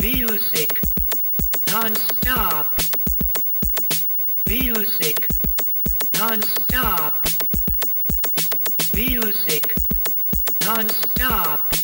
Music non-stop. Music non-stop. Music non-stop.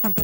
Gracias.